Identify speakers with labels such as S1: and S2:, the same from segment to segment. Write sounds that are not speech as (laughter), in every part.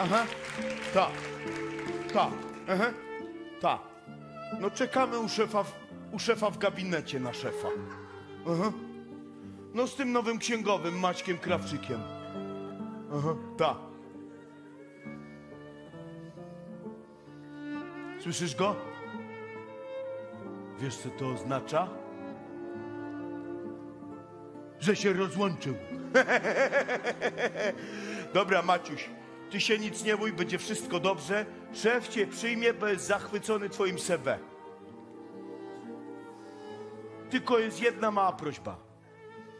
S1: Aha. Tak. Tak. Aha. Tak. No czekamy u szefa, w, u szefa w gabinecie na szefa. Aha. No z tym nowym księgowym Maćkiem Krawczykiem. Aha. Tak. Słyszysz go? Wiesz co to oznacza? Że się rozłączył. (laughs) Dobra, Maciuś, ty się nic nie bój, będzie wszystko dobrze. Szef cię przyjmie, bo jest zachwycony twoim CV. Tylko jest jedna mała prośba.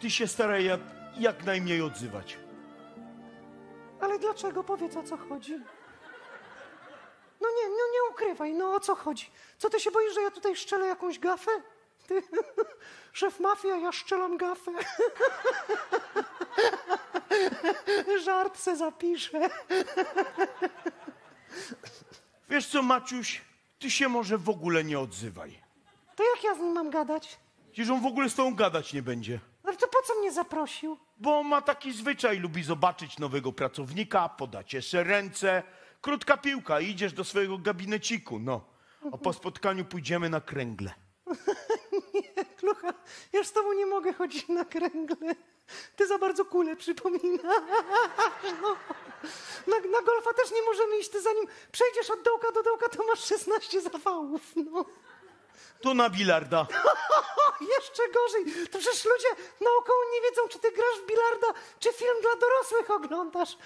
S1: Ty się staraj jak, jak najmniej odzywać.
S2: Ale dlaczego? Powiedz o co chodzi. No nie, no nie ukrywaj, no o co chodzi? Co ty się boisz, że ja tutaj szczelę jakąś gafę? Ty, (laughs) szef mafia, ja szczelam gafę. (laughs) Żart se zapiszę. (laughs)
S1: Wiesz co, Maciuś, ty się może w ogóle nie odzywaj.
S2: To jak ja z nim mam gadać?
S1: Przecież on w ogóle z tą gadać nie będzie.
S2: Ale to po co mnie zaprosił?
S1: Bo ma taki zwyczaj, lubi zobaczyć nowego pracownika, podać jeszcze ręce. Krótka piłka, idziesz do swojego gabineciku, no. A po spotkaniu pójdziemy na kręgle.
S2: Klucha, ja z tobą nie mogę chodzić na kręgle. Ty za bardzo kulę przypominasz. No. Na, na golfa też nie możemy iść. Ty zanim przejdziesz od dołka do dołka, to masz 16 zawałów. No.
S1: To na bilarda. (laughs)
S2: Jeszcze gorzej. To przecież ludzie naokoło nie wiedzą, czy ty grasz w bilarda, czy film dla dorosłych oglądasz.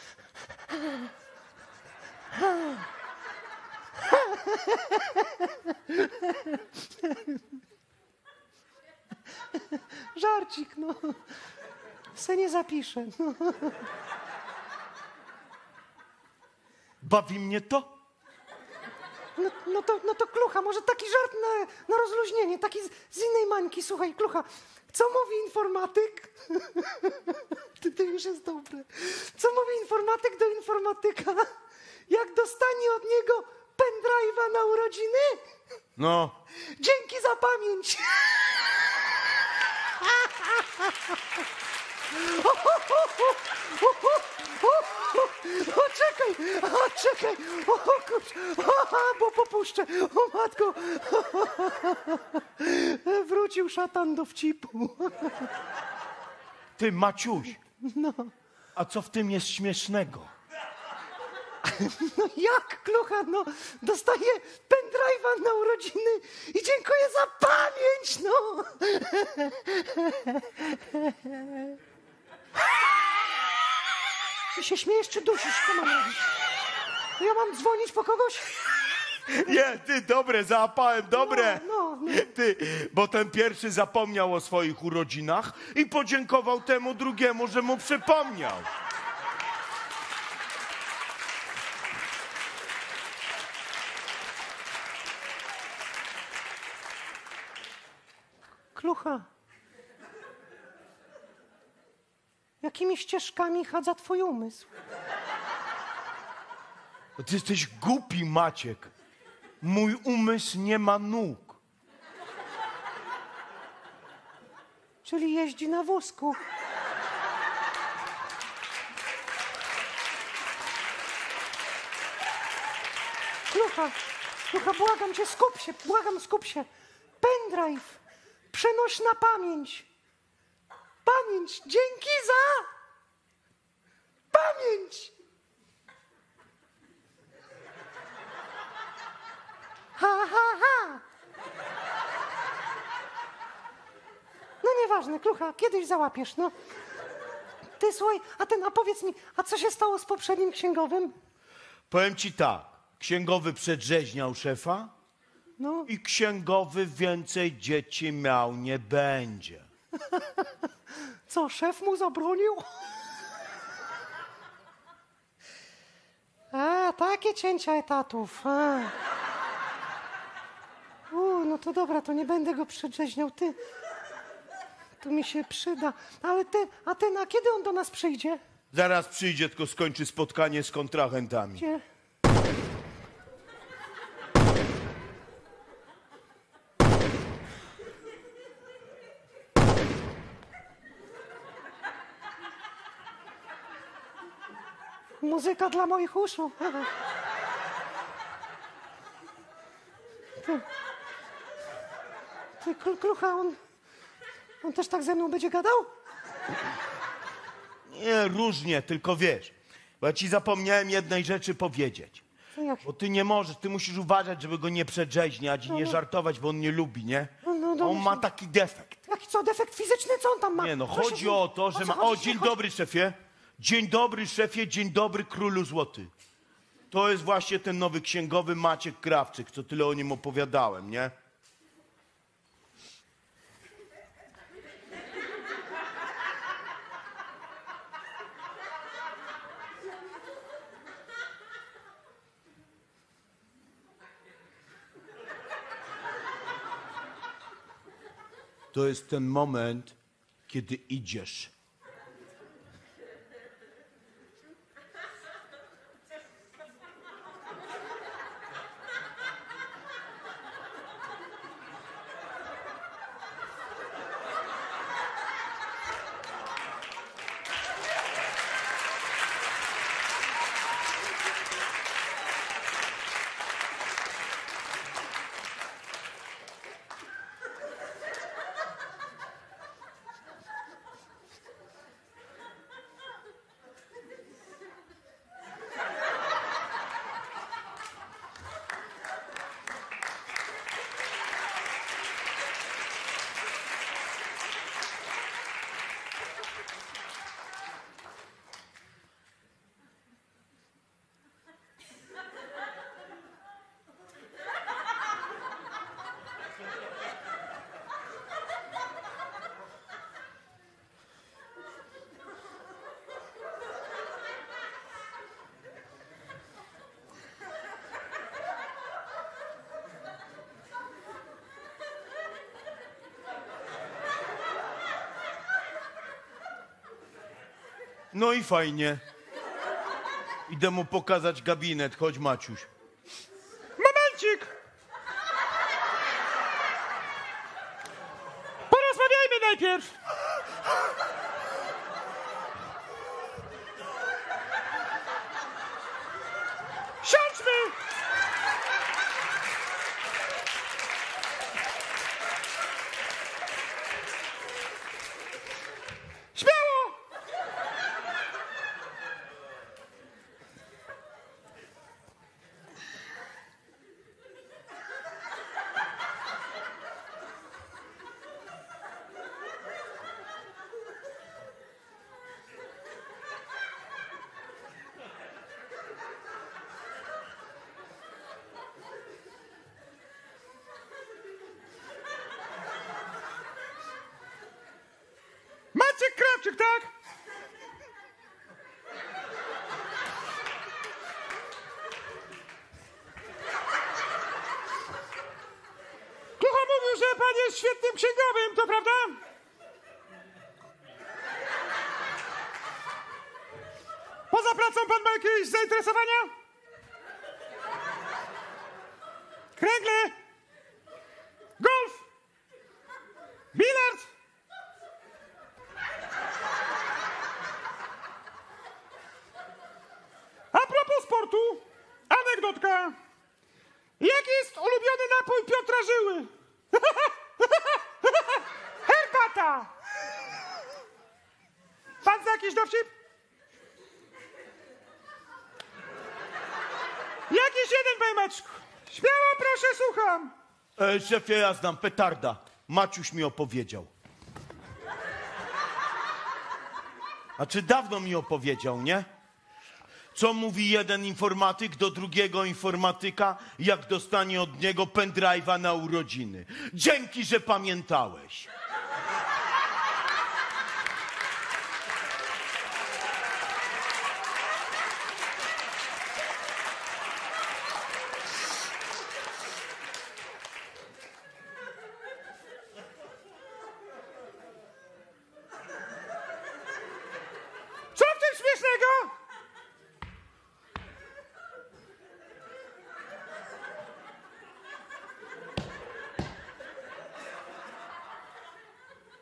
S2: (laughs) Żarcik, no. Se nie zapiszę. No. (laughs)
S1: Bawi mnie to?
S2: No, no, to, no to klucha, może taki żart na, na rozluźnienie, taki z, z innej mańki. Słuchaj, klucha, co mówi informatyk? (laughs) Ty, to już jest dobre. Co mówi informatyk do informatyka? Jak dostanie od niego pendrive'a na urodziny?
S1: No.
S2: Dzięki za pamięć. O, czekaj, o, czekaj, o, kurczę, o, bo popuszczę, o matko. Wrócił szatan do wcipu.
S1: Ty, Maciuś,
S2: No,
S1: a co w tym jest śmiesznego? (laughs)
S2: no jak, klucha, no, dostaję pendrive'a na urodziny i dziękuję za pamięć, no. (laughs) Ty się śmiejesz czy dusisz, co mam robić? To ja mam dzwonić po kogoś?
S1: Nie, ty, dobre, załapałem, dobre.
S2: No, no, no.
S1: Ty, bo ten pierwszy zapomniał o swoich urodzinach i podziękował temu drugiemu, że mu przypomniał.
S2: Klucha. Jakimi ścieżkami chadza twój umysł?
S1: Ty jesteś głupi, Maciek. Mój umysł nie ma nóg.
S2: Czyli jeździ na wózku. Klucha, Klucha, błagam cię, skup się, błagam, skup się. Pendrive, przenośna pamięć. Pamięć, dzięki za pamięć. Ha, ha, ha. No nieważne, klucha, kiedyś załapiesz, no. Ty słuchaj, a ten, a powiedz mi, a co się stało z poprzednim księgowym?
S1: Powiem ci tak. Księgowy przedrzeźniał szefa
S2: No,
S1: i księgowy więcej dzieci miał nie będzie. (laughs)
S2: co, szef mu zabronił? A, takie cięcia etatów. A. U, no to dobra, to nie będę go przedrzeźniał. Ty, to mi się przyda. Ale ty, a ten, a kiedy on do nas przyjdzie?
S1: Zaraz przyjdzie, tylko skończy spotkanie z kontrahentami.
S2: Gdzie? Muzyka dla moich uszu. Ty, ty Kl- klucha, on, on też tak ze mną będzie gadał?
S1: Nie, różnie, tylko wiesz. Bo ja ci zapomniałem jednej rzeczy powiedzieć.
S2: No jak?
S1: Bo ty nie możesz, ty musisz uważać, żeby go nie przedrzeźniać i nie żartować, bo on nie lubi, nie?
S2: No, no,
S1: On
S2: domyślam.
S1: ma taki defekt.
S2: Jaki co, defekt fizyczny? Co on tam ma?
S1: Nie no,
S2: Proszę
S1: chodzi o to, że
S2: co
S1: ma...
S2: chodzi?
S1: O, dzień dobry, szefie. Dzień dobry, szefie, dzień dobry, królu złoty. To jest właśnie ten nowy księgowy Maciek Krawczyk, co tyle o nim opowiadałem, nie? To jest ten moment, kiedy idziesz. No i fajnie. Idę mu pokazać gabinet. Chodź, Maciuś.
S3: Momencik! Porozmawiajmy najpierw! Siądźmy! Śmiało! Krawczyk, tak? Klucha mówił, że pan jest świetnym księgowym, to prawda? Poza pracą pan ma jakieś zainteresowania? Jakiś dowcip? Jakiś jeden, panie Maczku. Śmiało, proszę, słucham.
S1: E, szefie, ja znam petarda. Maciuś mi opowiedział. A czy dawno mi opowiedział, nie? Co mówi jeden informatyk do drugiego informatyka, jak dostanie od niego pendrive'a na urodziny? Dzięki, że pamiętałeś.
S3: Co w tym śmiesznego?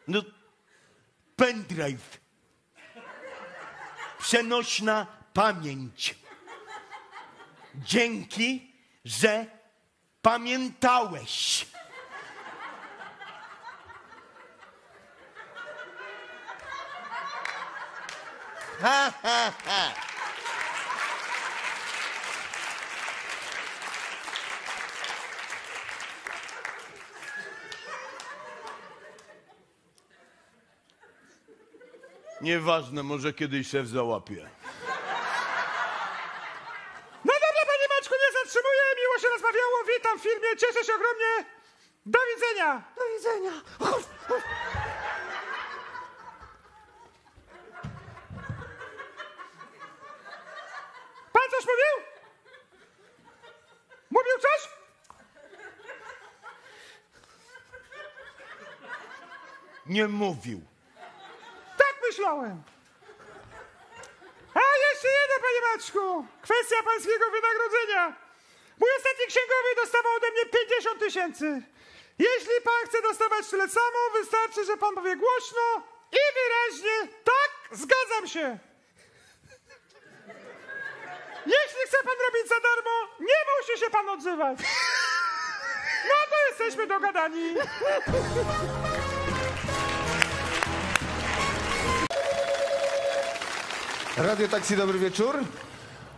S1: No, pendrive. Przenośna pamięć. Dzięki, że pamiętałeś. Ha, ha, ha. Nieważne, może kiedyś szef załapie.
S3: No dobra, panie Maćku, nie zatrzymuję, miło się rozmawiało, witam w filmie, cieszę się ogromnie. Do widzenia.
S2: Do widzenia.
S3: Pan coś mówił? Mówił coś?
S1: Nie mówił.
S3: Myślałem. A jeszcze jedno, panie Maćku. Kwestia pańskiego wynagrodzenia. Mój ostatni księgowy dostawał ode mnie 50 tysięcy. Jeśli pan chce dostawać tyle samo, wystarczy, że pan powie głośno i wyraźnie tak, zgadzam się. Jeśli chce pan robić za darmo, nie musi się pan odzywać. No to jesteśmy dogadani.
S4: Radio Taksi, dobry wieczór.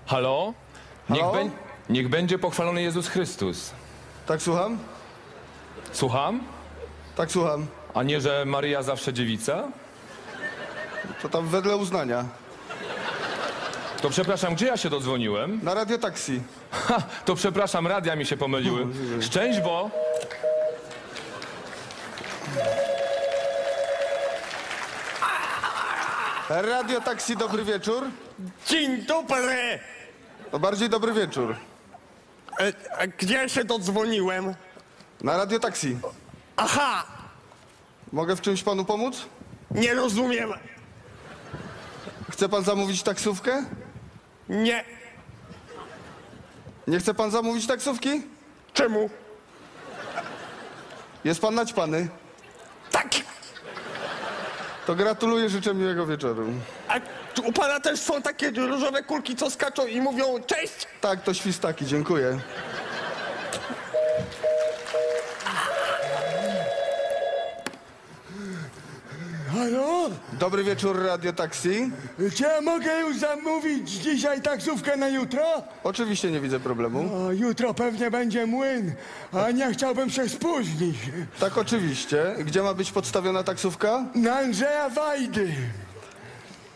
S5: Halo? Niech,
S4: Halo?
S5: bę- niech będzie pochwalony Jezus Chrystus.
S4: Tak, słucham?
S5: Słucham?
S4: Tak, słucham.
S5: A nie, że Maryja zawsze dziewica?
S4: To tam wedle uznania.
S5: To przepraszam, gdzie ja się dodzwoniłem?
S4: Na Radio Taksi.
S5: Ha, to przepraszam, radia mi się pomyliły. Szczęść, bo...
S4: Radio Taksi, dobry wieczór.
S6: Dzień dobry!
S4: To bardziej dobry wieczór.
S6: E, e, gdzie się dodzwoniłem?
S4: Na Radio Taksi.
S6: Aha!
S4: Mogę w czymś panu pomóc?
S6: Nie rozumiem.
S4: Chce pan zamówić taksówkę?
S6: Nie.
S4: Nie chce pan zamówić taksówki?
S6: Czemu?
S4: Jest pan naćpany.
S6: Tak.
S4: To gratuluję, życzę miłego wieczoru.
S6: A czy u pana też są takie różowe kulki, co skaczą i mówią cześć?
S4: Tak, to świstaki, dziękuję. Dobry wieczór, Radio Taksi.
S7: Czy ja mogę już zamówić dzisiaj taksówkę na jutro?
S4: Oczywiście nie widzę problemu.
S7: O, jutro pewnie będzie młyn, a nie chciałbym się spóźnić.
S4: Tak, oczywiście. Gdzie ma być podstawiona taksówka?
S7: Na Andrzeja Wajdy.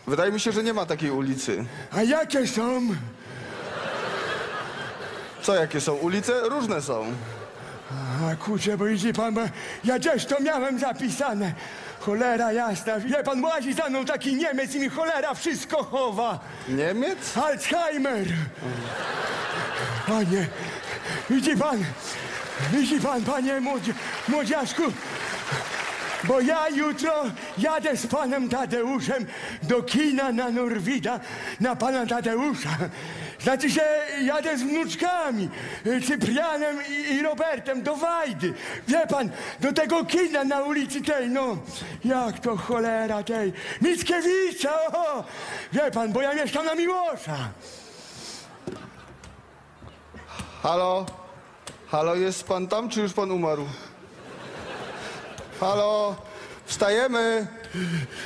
S4: Wydaje mi się, że nie ma takiej ulicy.
S7: A jakie są?
S4: Co, jakie są ulice? Różne są.
S7: A kurczę, bo widzi pan, bo ja też to miałem zapisane. Cholera jasna, wie pan, łazi za mną taki Niemiec i mi cholera wszystko chowa.
S4: Niemiec?
S7: Alzheimer. Panie, widzi pan, widzi pan, panie młodzie, młodziaszku, bo ja jutro jadę z panem Tadeuszem do kina na Norwida, na pana Tadeusza. Znaczy się, jadę z wnuczkami, y, Cyprianem i, Robertem do Wajdy. Wie pan, do tego kina na ulicy tej, no, jak to cholera tej, Mickiewicza, o! Wie pan, bo ja mieszkam na Miłosza.
S4: Halo? Halo, jest pan tam, czy już pan umarł? Halo? Wstajemy!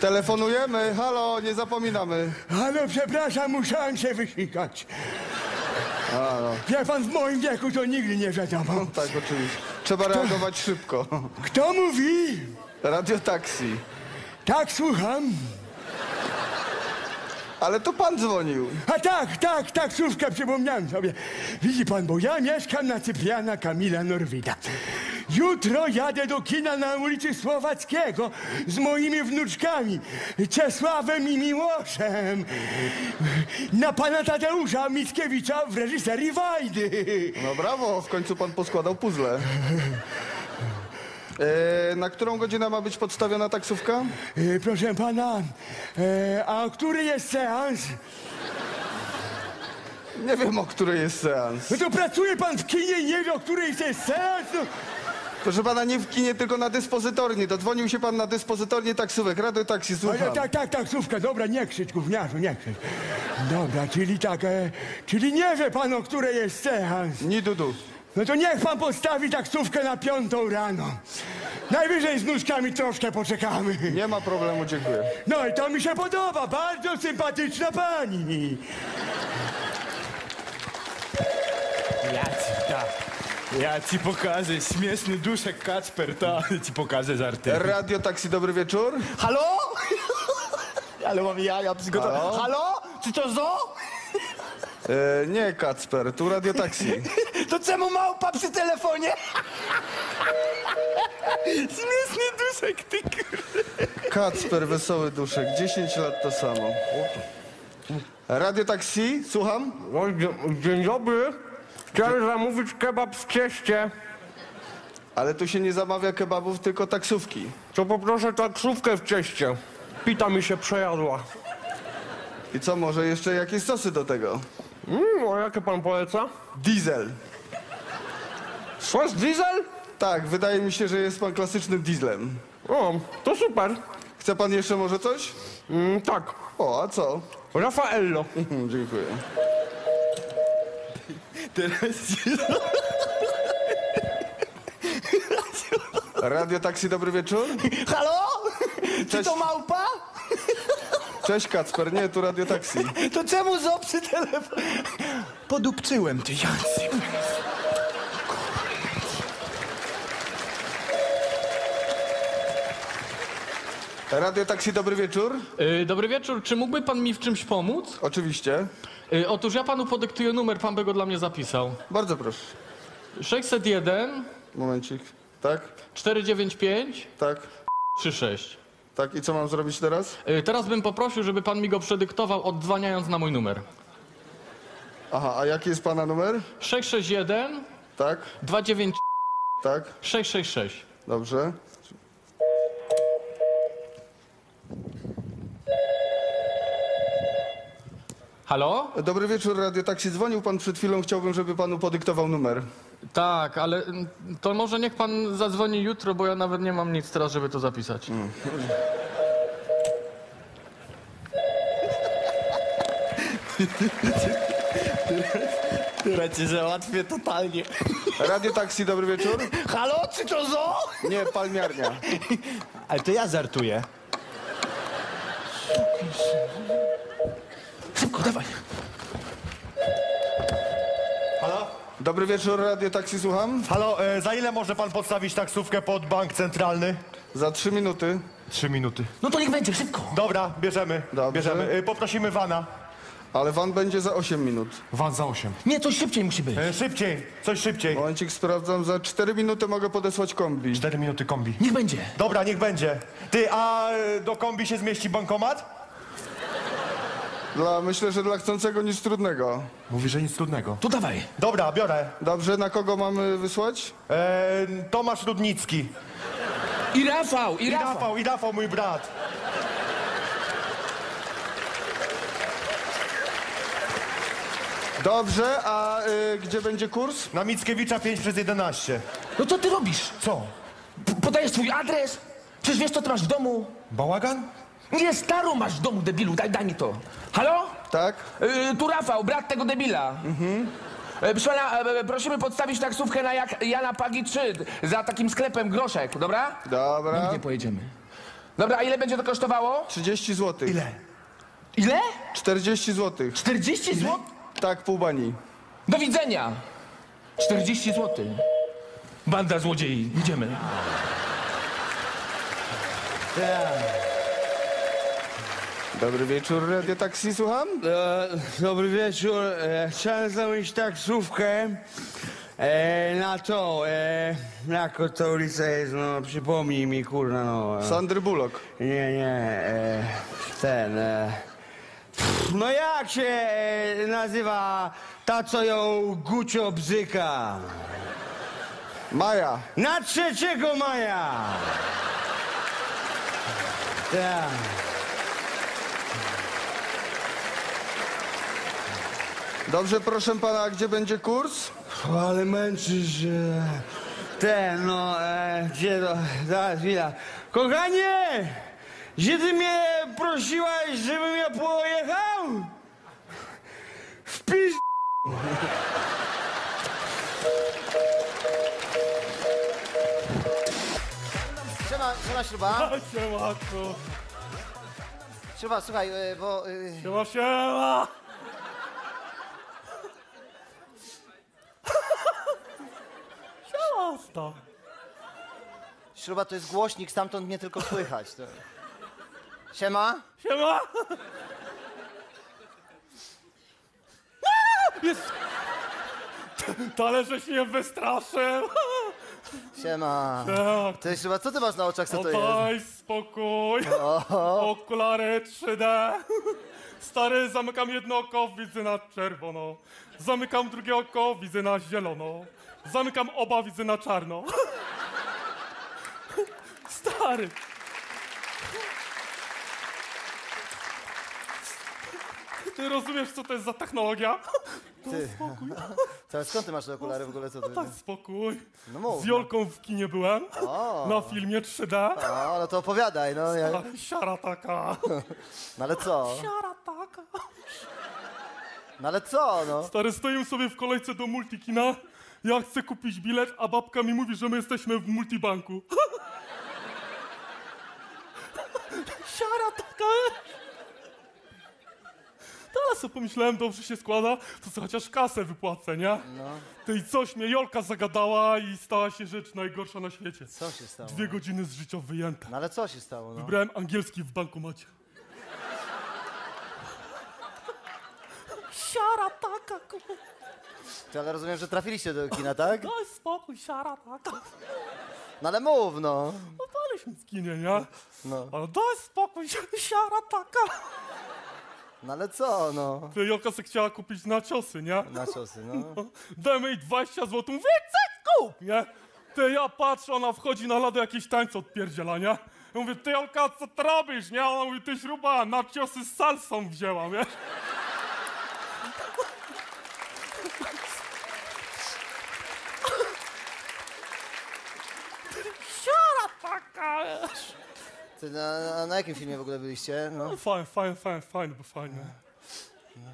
S4: Telefonujemy! Halo, nie zapominamy.
S7: Ale przepraszam, musiałem się wysikać. Wie pan, w moim wieku to nigdy nie wiadomo.
S4: Tak, oczywiście. Trzeba reagować szybko.
S7: Kto mówi?
S4: Radio taksi.
S7: Tak, słucham.
S4: Ale to pan dzwonił.
S7: A tak, tak, taksówkę przypomniałem sobie. Widzi pan, bo ja mieszkam na Cypriana Kamila Norwida. Jutro jadę do kina na ulicy Słowackiego z moimi wnuczkami, Czesławem i Miłoszem. Na pana Tadeusza Mickiewicza w reżyserii Wajdy.
S4: No brawo, w końcu pan poskładał puzzle. E, na którą godzinę ma być podstawiona taksówka?
S7: E, proszę pana, e, a który jest seans?
S4: Nie wiem, o której jest seans.
S7: No to pracuje pan w kinie i nie wie, o której jest seans? No,
S4: Proszę pana, nie w kinie, tylko na dyspozytorni. Dodzwonił się pan na dyspozytornię taksówek. Radio taksi,
S7: ja,
S4: słucham.
S7: tak, tak, taksówka, dobra, nie krzycz, gówniarzu, nie krzycz. Dobra, czyli tak, e, czyli nie wie pan, o której jest seans.
S4: Ni dudu.
S7: No to niech pan postawi taksówkę na piątą rano. Najwyżej z nóżkami troszkę poczekamy.
S4: Nie ma problemu, dziękuję.
S7: No i to mi się podoba, bardzo sympatyczna pani.
S5: Ja ci pokażę, śmieszny duszek Kacper, to (laughs) ci pokażę żarty.
S4: Radio taksi, dobry wieczór.
S8: Halo? (laughs) Ale mam jaja przygotowane.
S4: Halo?
S8: Halo? Czy to zo?
S4: E, nie, Kacper, tu radio taksi. (laughs)
S8: To czemu małpa przy telefonie?
S5: Śmieszny duszek, ty kurde.
S4: Kacper, wesoły duszek, 10 lat to samo. Radio taksi, słucham?
S8: Dzień dobry. Chciałem zamówić kebab w cieście.
S4: Ale tu się nie zamawia kebabów, tylko taksówki.
S8: To poproszę taksówkę w cieście. Pita mi się przejadła.
S4: I co, może jeszcze jakieś sosy do tego?
S8: Mm, a jakie pan poleca?
S4: Diesel.
S8: Sos diesel?
S4: Tak, wydaje mi się, że jest pan klasycznym dieslem.
S8: O, to super.
S4: Chce pan jeszcze może coś?
S8: Mm, tak.
S4: O, a co?
S8: Raffaello.
S4: Mhm, (laughs) dziękuję. Radio taksi, dobry wieczór.
S8: Halo? Czy
S4: Cześć.
S8: to małpa?
S4: Cześć Kacper, nie, tu radio taksi.
S8: To czemu zo przy telefonie?
S5: Podupcyłem tysiące.
S4: Radio taksi, dobry wieczór.
S9: Y, Dobry wieczór, czy mógłby pan mi w czymś pomóc?
S4: Oczywiście.
S9: Y, Otóż ja panu podyktuję numer, pan by go dla mnie zapisał.
S4: Bardzo proszę.
S9: 601
S4: Momencik. Tak,
S9: 495
S4: tak,
S9: 36.
S4: tak. I co mam zrobić teraz?
S9: Y, Teraz bym poprosił, żeby pan mi go przedyktował, odzwaniając na mój numer.
S4: Aha, a jaki jest pana numer?
S9: 661
S4: Tak,
S9: 29
S4: tak,
S9: 666.
S4: dobrze.
S9: Halo?
S4: Dobry wieczór, radio taksi. Dzwonił pan przed chwilą, chciałbym, żeby panu podyktował numer.
S9: Tak, ale mm, to może niech pan zadzwoni jutro, bo ja nawet nie mam nic teraz, żeby to zapisać.
S8: Która cię załatwię totalnie.
S4: Radio taksi, dobry wieczór.
S8: Halo? Czy to zo?
S4: Nie, palmiarnia.
S8: Ale to ja żartuję. Szybko, dawaj.
S10: Halo?
S4: Dobry wieczór, radio taksi, słucham.
S10: Halo, e, za ile może pan podstawić taksówkę pod bank centralny?
S4: Za trzy minuty.
S10: Trzy minuty.
S8: No to niech będzie, szybko.
S10: Dobra, bierzemy.
S4: Dobrze.
S10: Bierzemy. E, poprosimy wana.
S4: Ale van będzie za 8 minut.
S10: Van za osiem.
S8: Nie, coś szybciej musi być.
S10: E, szybciej, coś szybciej.
S4: Momencik sprawdzam, za 4 minuty mogę podesłać kombi.
S10: Cztery minuty kombi.
S8: Niech będzie.
S10: Dobra, niech będzie. Ty, a e, do kombi się zmieści bankomat?
S4: Dla, myślę, że dla chcącego nic trudnego.
S10: Mówi, że nic trudnego.
S8: To dawaj.
S10: Dobra, biorę.
S4: Dobrze, na kogo mamy wysłać?
S10: E, Tomasz Rudnicki.
S8: I Rafał, i
S10: I
S8: Rafał.
S10: Rafał, i Rafał, mój brat.
S4: Dobrze, a y, gdzie będzie kurs?
S10: Na Mickiewicza 5 przez 11.
S8: No co ty robisz?
S10: Co?
S8: P- podajesz swój adres? Przecież wiesz, co ty masz w domu?
S10: Bałagan?
S8: Nie, starą masz w domu, debilu, daj, daj mi to. Halo?
S4: Tak?
S8: Y, tu Rafał, brat tego debila. Mhm. Proszę pana, e, prosimy podstawić taksówkę na jak, Jana Pagi 3 za takim sklepem Groszek, dobra?
S4: Dobra.
S8: Nie pojedziemy. Dobra, a ile będzie to kosztowało?
S4: 30 zł.
S10: Ile?
S8: Ile?
S4: 40 zł.
S8: 40 zł?
S4: Tak, pół bani.
S8: Do widzenia. 40 zł. Banda złodziei, idziemy.
S4: Dobry wieczór, radio taksi, słucham?
S7: E, dobry wieczór. E, chciałem zamówić taksówkę e, na to, e, jako to ulica jest, no przypomnij mi, kurna, no. E,
S4: Sandry Bullock.
S7: nie, nie, e, ten, e, pff, no jak się e, nazywa ta, co ją Gucio bzyka?
S4: Maja.
S7: Na 3 maja! Tak.
S4: Dobrze, proszę pana, a gdzie będzie kurs?
S7: Ale męczysz się. ten, no, e, gdzie to, zaraz, chwila. Kochanie, gdzie ty mnie prosiłaś, żebym ja pojechał? W pisz...
S11: Siema, siema śruba.
S12: Siema, to.
S11: Śruba, słuchaj, y, bo... y,
S12: Siema, siema. Sta.
S11: Śruba to jest głośnik, stamtąd mnie tylko słychać. To... Siema?
S12: Siema. (laughs) Jest... Talerze się wystraszył.
S11: Siema.
S12: Tak.
S11: Ty śruba, co ty masz na oczach, co to jest?
S12: daj spokój. Okulary 3D. Stary, zamykam jedno oko, widzę na czerwono. Zamykam drugie oko, widzę na zielono. Zamykam oba, widzę na czarno. (laughs) Stary. Ty rozumiesz, co to jest za technologia?
S11: Ty. (laughs) To skąd ty masz te okulary w ogóle, co to
S12: Daj
S11: jest?
S12: spokój.
S11: No mów.
S12: Z Jolką w kinie byłem. Na filmie 3D.
S11: O, no to opowiadaj, no. Ja...
S12: Ale siara taka. (laughs)
S11: No ale co?
S12: Siara taka.
S11: No ale co, no?
S12: Stary, stoimy sobie w kolejce do multikina. Ja chcę kupić bilet, a babka mi mówi, że my jesteśmy w multibanku. (laughs) Siara taka. No sobie pomyślałem, dobrze się składa, to co chociaż kasę wypłacę, nie?
S11: No.
S12: To i coś mnie Jolka zagadała i stała się rzecz najgorsza na świecie.
S11: Co się stało?
S12: Dwie godziny z życia wyjęte.
S11: No ale co się stało, no?
S12: Wybrałem angielski w bankomacie. Siara taka, kurwa.
S11: Ty, ale rozumiem, że trafiliście do kina, tak?
S12: Daj spokój, siara taka.
S11: No ale mów, no.
S12: No daliśmy w kinie, nie?
S11: No,
S12: Ale daj spokój, siara taka.
S11: No ale co, no?
S12: Ty Jolka se chciała kupić na ciosy, nie?
S11: Na ciosy, no. (laughs)
S12: Dajmy jej 20 zł, mówię, chcę kup, nie? Ty, ja patrzę, ona wchodzi na lado jakieś tańce odpierdziela, nie? Ja mówię, ty Jolka, co ty robisz, nie? Ona mówi, ty śruba, na ciosy z salsą wzięła, wiesz? Siara taka, wiesz?
S11: Ty, na, na, na jakim filmie w ogóle byliście? No,
S12: Fajnie, fajnie, fajnie, fajnie, bo fajnie.
S11: no,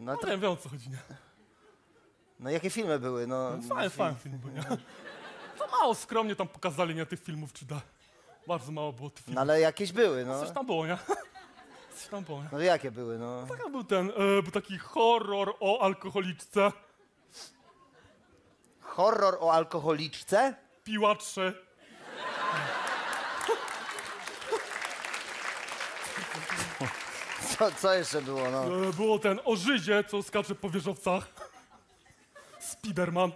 S12: No,
S11: to,
S12: nie wiem, o co chodzi, nie?
S11: no jakie filmy były, no?
S12: Fajny, fajny film był, nie? To mało skromnie tam pokazali, nie, tych filmów, czy da. Bardzo mało było tych
S11: No
S12: filmów.
S11: ale jakieś były, no.
S12: Coś tam było, nie? (laughs) Coś tam było, nie?
S11: No jakie były, no?
S12: Taka był ten, e, był taki horror o alkoholiczce,
S11: Horror o alkoholiczce?
S12: piła
S11: Co, co jeszcze było, no?
S12: E, było ten o Żydzie, co skacze po wieżowcach. Spiderman.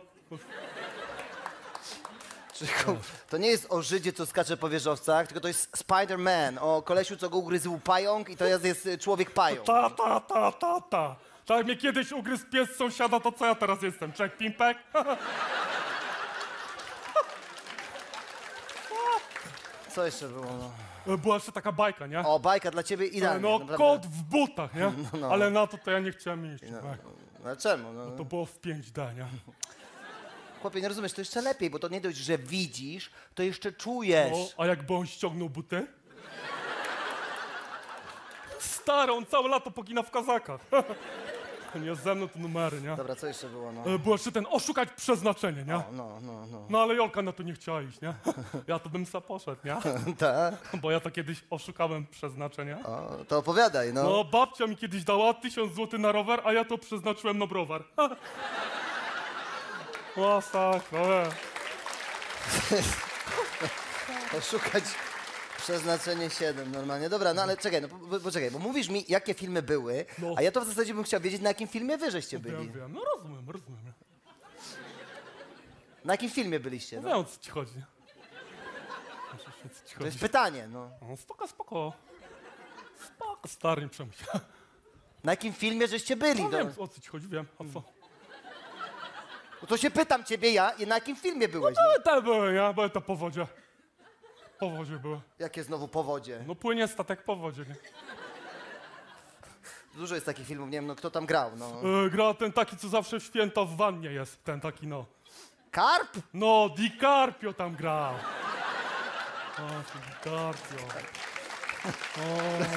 S11: To nie jest o Żydzie, co skacze po wieżowcach, tylko to jest Spider-Man, o kolesiu, co go ugryzł pająk i to jest, jest y, człowiek pająk.
S12: Ta, ta, ta, ta, ta. Tak jak mnie kiedyś ugryzł pies sąsiada, to co ja teraz jestem? Czek Pimpek? (laughs)
S11: Co jeszcze było, no?
S12: E, Była jeszcze taka bajka, nie?
S11: O, bajka dla ciebie idealnie.
S12: No,
S11: naprawdę.
S12: kot w butach, nie? (laughs)
S11: no.
S12: Ale na to to ja nie chciałem iść.
S11: No,
S12: tak.
S11: no czemu? No,
S12: To było w 5D, nie?
S11: chłopie, nie rozumiesz, to jeszcze lepiej, bo to nie dość, że widzisz, to jeszcze czujesz.
S12: O, a jakby on ściągnął buty? Stary, on całe lato pogina w kazakach. (laughs) Nie ze mną to numery, nie?
S11: Dobra, co jeszcze było, no?
S12: E, Było jeszcze ten oszukać przeznaczenie, nie?
S11: No, no, no.
S12: No ale Jolka na to nie chciała iść, nie? (laughs) Ja to bym sa poszedł, nie? (laughs)
S11: Tak?
S12: Bo ja to kiedyś oszukałem przeznaczenie.
S11: O, to opowiadaj, no.
S12: No, babcia mi kiedyś dała tysiąc złotych na rower, a ja to przeznaczyłem na browar. O, tak, no. e. (laughs)
S11: Poszukać przeznaczenie 7 normalnie. Dobra, no ale czekaj, no po- po- poczekaj, bo mówisz mi, jakie filmy były,
S12: No.
S11: a ja to w zasadzie bym chciał wiedzieć, na jakim filmie wy żeście byli.
S12: Wiem, wiem, no rozumiem, rozumiem.
S11: Na jakim filmie byliście?
S12: No
S11: No?
S12: wiem, o co ci chodzi. Wiesz, o co ci
S11: To jest pytanie, no.
S12: No, spoko, spoko. Spoko, stary, nie się.
S11: Na jakim filmie żeście byli?
S12: No
S11: No,
S12: wiem, o co ci chodzi, wiem, a co?
S11: no to się pytam ciebie ja, i na jakim filmie byłeś? No.
S12: No te były, nie? Były to po wodzie. Po wodzie były.
S11: Jakie znowu powodzie?
S12: No płynie statek po wodzie, nie?
S11: Dużo jest takich filmów, nie wiem, no kto tam grał, no.
S12: E, gra ten taki, co zawsze w święta w wannie jest. Ten taki, no.
S11: Karp?
S12: No, DiCarpio tam grał. O, DiCarpio. (laughs)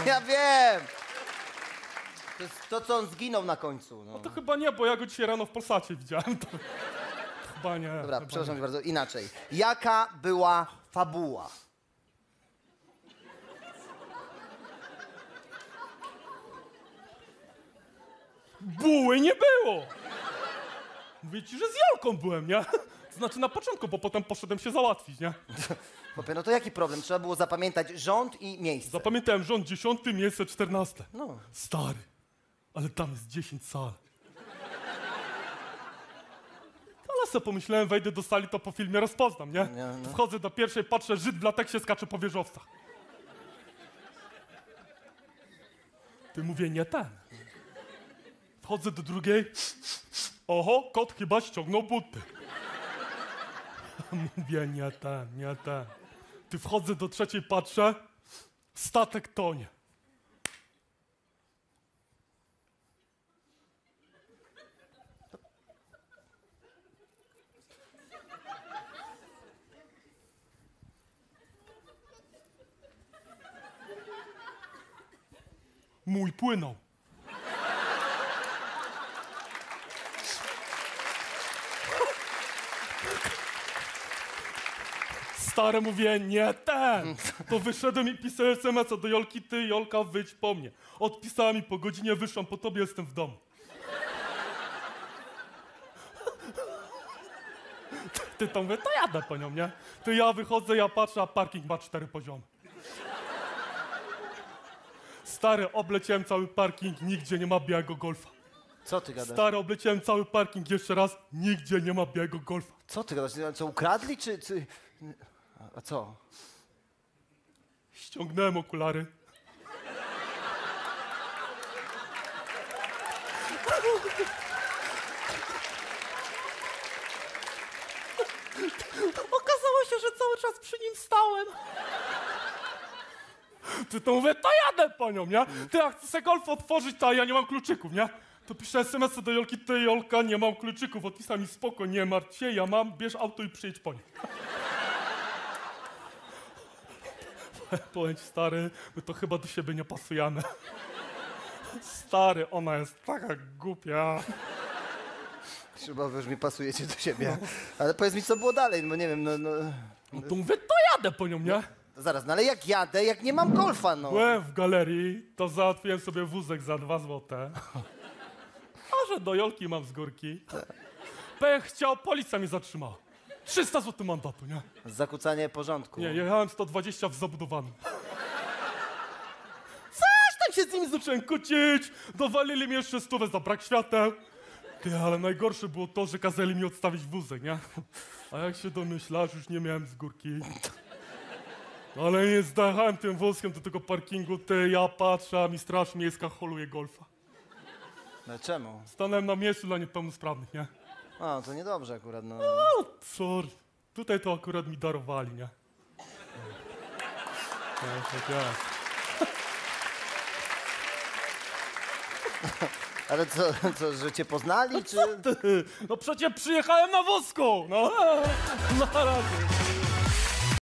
S11: Ja wiem! To jest to, co on zginął na końcu. No.
S12: To chyba nie, bo ja go dzisiaj rano w Polsacie widziałem. To... Chyba nie.
S11: Dobra,
S12: chyba
S11: przepraszam
S12: nie.
S11: bardzo, inaczej. Jaka była fabuła?
S12: Buły nie było! Mówię ci, że z Jolką byłem, nie? Znaczy na początku, bo potem poszedłem się załatwić, nie?
S11: Chłopie, no to jaki problem? Trzeba było zapamiętać rząd i miejsce.
S12: Zapamiętałem rząd 10, miejsce 14.
S11: No.
S12: Stary, ale tam jest 10 sal. Ale sobie pomyślałem, wejdę do sali, to po filmie rozpoznam, nie?
S11: Nie, no.
S12: Wchodzę do pierwszej, patrzę, Żyd w lateksie skacze po wieżowcach. Ty mówię, nie ten. Wchodzę do drugiej. Oho, kot chyba ściągnął buty. (laughs) Mówię, nie ten, nie ten. Ty wchodzę do trzeciej, patrzę. Statek tonie. Mój płynął. Stare mówię, nie ten. To wyszedłem i pisałem SMS-a do Jolki, ty Jolka wyjdź po mnie. Odpisała mi po godzinie, wyszłam po tobie, jestem w domu. Ty to mówię, to jadę po nią, nie? Ty ja wychodzę, ja patrzę, a parking ma cztery poziomy. Stary, obleciałem cały parking, nigdzie nie ma białego golfa.
S11: Co ty gadasz?
S12: Stary, obleciałem cały parking jeszcze raz, nigdzie nie ma białego golfa.
S11: Co ty gadasz? Co, ukradli czy... czy... A- A co?
S12: Ściągnąłem okulary. Okazało się, że cały czas przy nim stałem. Ty to mówię, to jadę po nią, nie? Ty jak chcę golf otworzyć, to ja nie mam kluczyków, nie? To piszę SMS do Jolki, ty Jolka, nie mam kluczyków. Odpisał mi, spoko, nie martw się, ja mam, bierz auto i przyjedź po nie. (laughs) Powiem ci, stary, my to chyba do siebie nie pasujemy. (laughs) Stary, ona jest taka głupia.
S11: Chyba już mi pasujecie do siebie. Ale powiedz mi, co było dalej, no nie wiem, no... no...
S12: No to mówię, to jadę po nią, nie?
S11: Zaraz, no ale jak jadę, jak nie mam golfa, no?
S12: Byłem w galerii, to załatwiłem sobie wózek za dwa złote. A że do Jolki mam z górki. Pech chciał, policja mnie zatrzymała. 300 zł mandatu, nie?
S11: Zakłócanie porządku.
S12: Nie, jechałem 120 w zabudowanym. Coś tam się z nimi zacząłem kłócić. Dowalili mi jeszcze stówę za brak świateł. Ty, ale najgorsze było to, że kazali mi odstawić wózek, nie? A jak się domyślasz, już nie miałem z górki. Ale nie zdechałem tym wózkiem do tego parkingu, ty, ja patrzę, a mi straż miejska holuje golfa.
S11: No czemu?
S12: Stanąłem na miejscu dla niepełnosprawnych, nie?
S11: A, to niedobrze akurat, no.
S12: O, sorry. Tutaj to akurat mi darowali, nie? Tak, tak jest. (laughs)
S11: Ale co, co, że cię poznali, czy...
S12: No przecież przyjechałem na wózku! No, (laughs) na razie.